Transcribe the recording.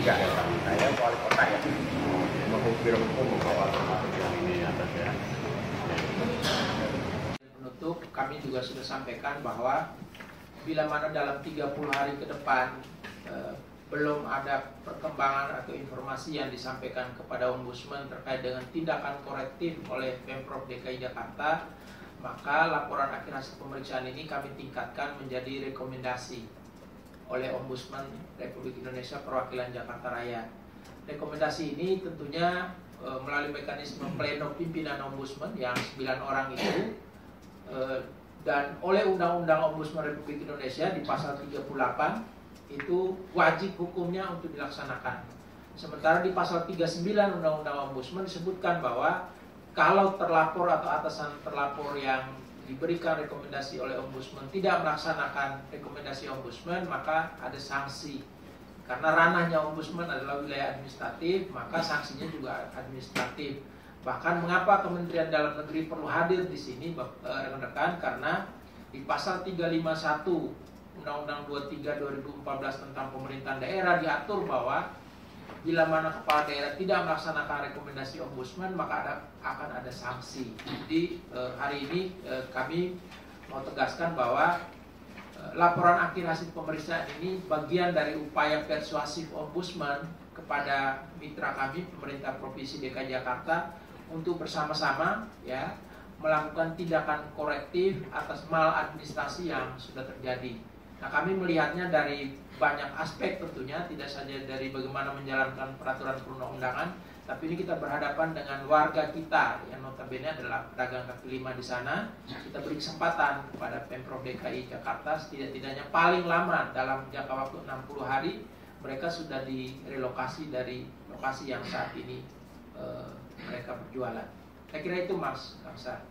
enggak ya Pak. Saya wali kota ya. Mengukir hukum membawa yang ini atas ya. Penutup, kami juga sudah sampaikan bahwa bila mana dalam 30 hari ke depan eh, belum ada perkembangan atau informasi yang disampaikan kepada Ombudsman terkait dengan tindakan korektif oleh Pemprov DKI Jakarta, maka laporan akhir hasil pemeriksaan ini kami tingkatkan menjadi rekomendasi oleh Ombudsman Republik Indonesia Perwakilan Jakarta Raya. Rekomendasi ini tentunya e, melalui mekanisme pleno pimpinan Ombudsman yang 9 orang itu e, dan oleh Undang-Undang Ombudsman Republik Indonesia di pasal 38 itu wajib hukumnya untuk dilaksanakan. Sementara di pasal 39 Undang-Undang Ombudsman disebutkan bahwa kalau terlapor atau atasan terlapor yang diberikan rekomendasi oleh Ombudsman tidak melaksanakan rekomendasi Ombudsman maka ada sanksi karena ranahnya ombudsman adalah wilayah administratif, maka sanksinya juga administratif. Bahkan mengapa Kementerian Dalam Negeri perlu hadir di sini, eh, rekan-rekan? Karena di pasal 351 Undang-Undang 23 2014 tentang pemerintahan daerah diatur bahwa bila mana kepala daerah tidak melaksanakan rekomendasi ombudsman maka ada, akan ada sanksi. Jadi eh, hari ini eh, kami mau tegaskan bahwa laporan akhir hasil pemeriksaan ini bagian dari upaya persuasif ombudsman kepada mitra kami pemerintah provinsi DKI Jakarta untuk bersama-sama ya melakukan tindakan korektif atas maladministrasi yang sudah terjadi. Nah, kami melihatnya dari banyak aspek tentunya, tidak saja dari bagaimana menjalankan peraturan perundang-undangan, tapi ini kita berhadapan dengan warga kita yang notabene adalah pedagang kaki lima di sana. Kita beri kesempatan kepada Pemprov DKI Jakarta setidak-tidaknya paling lama dalam jangka waktu 60 hari mereka sudah direlokasi dari lokasi yang saat ini e, mereka berjualan. Saya kira itu Mas Kamsa.